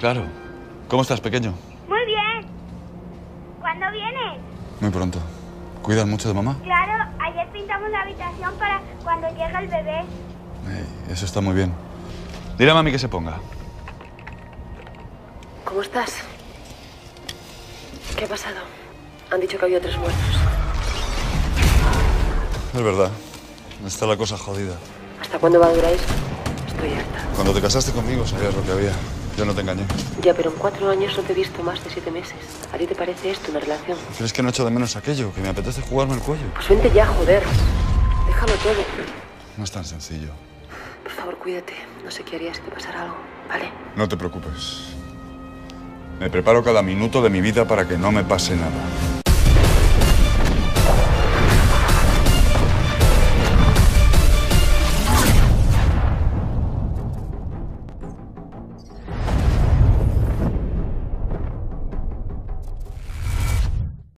Claro. ¿Cómo estás, pequeño? Muy bien. ¿Cuándo vienes? Muy pronto. ¿Cuidas mucho de mamá? Claro, ayer pintamos la habitación para cuando llegue el bebé. Ey, eso está muy bien. Dile a mami que se ponga. ¿Cómo estás? ¿Qué ha pasado? Han dicho que había tres muertos. Es verdad. Está la cosa jodida. ¿Hasta cuándo va a durar eso? Estoy harta. Cuando te casaste conmigo sabías lo que había. Yo no te engañé. Ya, pero en cuatro años no te he visto más de siete meses. ¿A ti te parece esto una relación? ¿Crees que no echo de menos aquello? Que me apetece jugarme el cuello. Pues vente ya, joder. Déjalo todo. No es tan sencillo. Por favor, cuídate. No sé qué haría si te pasara algo, ¿vale? No te preocupes. Me preparo cada minuto de mi vida para que no me pase nada.